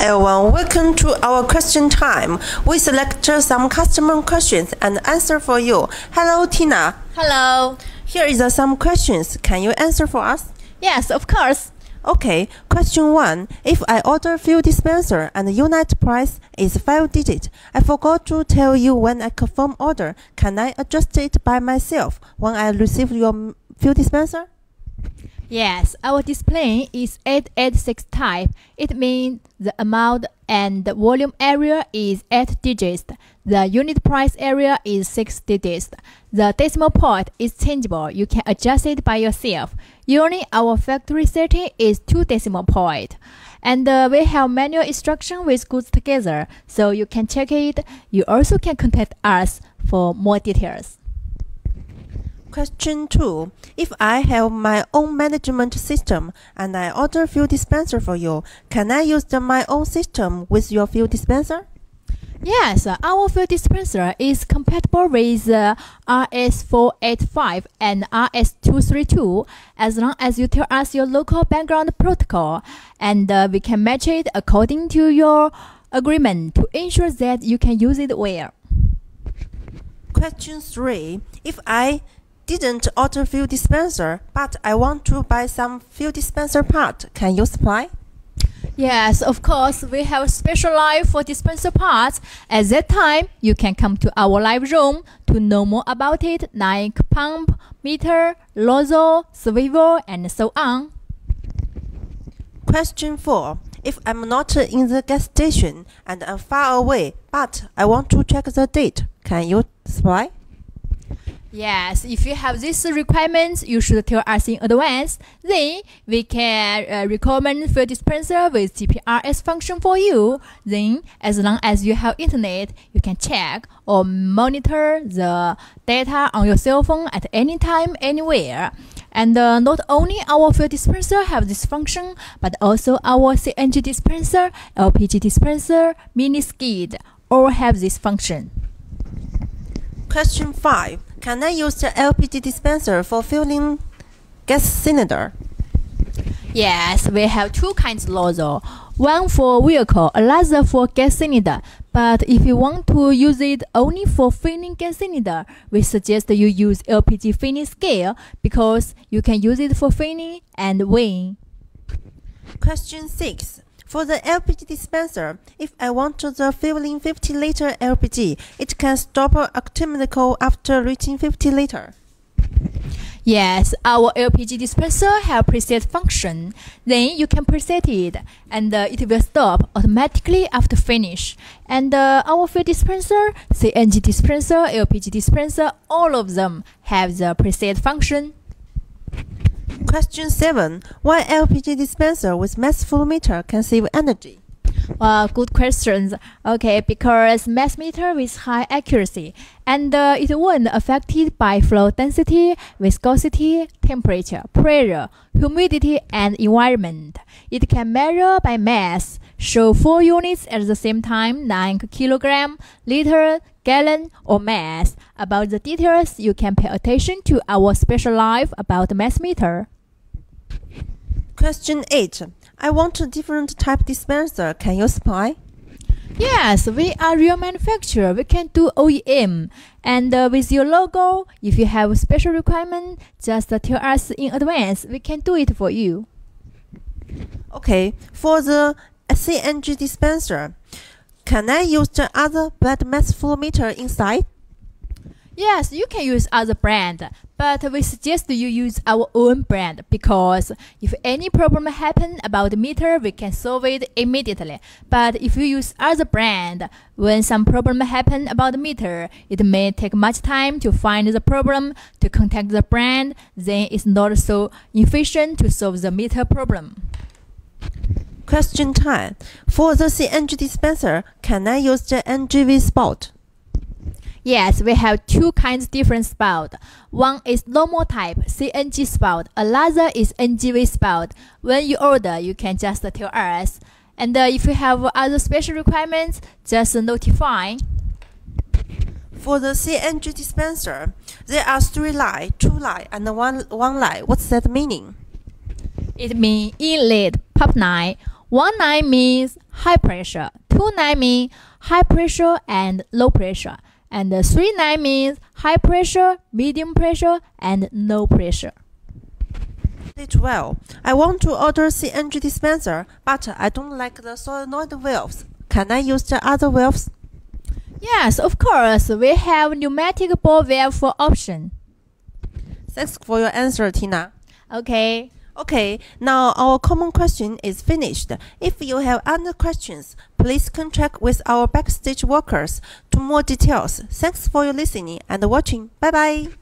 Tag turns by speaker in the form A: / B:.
A: everyone, welcome to our question time. We select some customer questions and answer for you. Hello, Tina.
B: Hello.
A: Here is uh, some questions. Can you answer for us?
B: Yes, of course.
A: Okay, question 1. If I order fuel dispenser and unit price is 5 digit, I forgot to tell you when I confirm order, can I adjust it by myself when I receive your fuel dispenser?
B: Yes, our display is 886 type. It means the amount and the volume area is 8 digits. The unit price area is 6 digits. The decimal point is changeable. You can adjust it by yourself. Usually our factory setting is 2 decimal point. And uh, we have manual instruction with goods together, so you can check it. You also can contact us for more details.
A: Question 2. If I have my own management system and I order fuel dispenser for you, can I use the, my own system with your fuel dispenser?
B: Yes, our fuel dispenser is compatible with uh, RS485 and RS232 as long as you tell us your local background protocol and uh, we can match it according to your agreement to ensure that you can use it well.
A: Question 3. If I didn't order fuel dispenser, but I want to buy some fuel dispenser part. Can you supply?
B: Yes, of course, we have a special for dispenser parts. At that time, you can come to our live room to know more about it, like pump, meter, nozzle, swivel, and so on.
A: Question 4. If I'm not in the gas station and I'm far away, but I want to check the date, can you supply?
B: Yes, if you have these requirements, you should tell us in advance. Then we can uh, recommend fuel dispenser with GPRS function for you. Then, as long as you have internet, you can check or monitor the data on your cell phone at any time, anywhere. And uh, not only our fuel dispenser have this function, but also our CNG dispenser, LPG dispenser, mini skid all have this function.
A: Question 5. Can I use the LPG dispenser for filling gas cylinder?
B: Yes, we have two kinds of nozzle. One for vehicle, another for gas cylinder. But if you want to use it only for filling gas cylinder, we suggest you use LPG filling scale because you can use it for filling and weighing.
A: Question 6. For the LPG dispenser, if I want the filling 50 liter LPG, it can stop automatically after reaching 50 liter.
B: Yes, our LPG dispenser have preset function. Then you can preset it, and uh, it will stop automatically after finish. And uh, our fuel dispenser, CNG dispenser, LPG dispenser, all of them have the preset function.
A: Question 7. Why LPG dispenser with mass flow meter can save energy?
B: Well, good questions. Okay, because mass meter with high accuracy, and uh, it won't affected by flow density, viscosity, temperature, pressure, humidity, and environment. It can measure by mass, show four units at the same time, like kilogram, liter, gallon, or mass. About the details, you can pay attention to our special live about mass meter.
A: Question 8. I want a different type dispenser. Can you supply?
B: Yes, we are real manufacturer. We can do OEM. And uh, with your logo, if you have special requirement, just uh, tell us in advance. We can do it for you.
A: Okay, for the CNG dispenser, can I use the other blood mass inside?
B: Yes, you can use other brand, but we suggest you use our own brand because if any problem happen about the meter, we can solve it immediately. But if you use other brand, when some problem happen about the meter, it may take much time to find the problem, to contact the brand, then it's not so efficient to solve the meter problem.
A: Question 10. For the CNG dispenser, can I use the NGV spout?
B: Yes, we have two kinds different spout. One is normal type CNG spout, another is NGV spout. When you order, you can just tell us. And uh, if you have other special requirements, just notify.
A: For the CNG dispenser, there are three line, two line, and one one line. What's that meaning?
B: It means inlet, pump line, 19 means high pressure, two nine means high pressure and low pressure, and three nine means high pressure, medium pressure, and no pressure.
A: Stage 12. I want to order CNG dispenser, but I don't like the solenoid valves. Can I use the other valves?
B: Yes, of course, we have pneumatic ball valve for option.
A: Thanks for your answer, Tina.
B: Okay.
A: Okay, now our common question is finished. If you have other questions, please contact with our backstage workers to more details. Thanks for your listening and watching. Bye bye.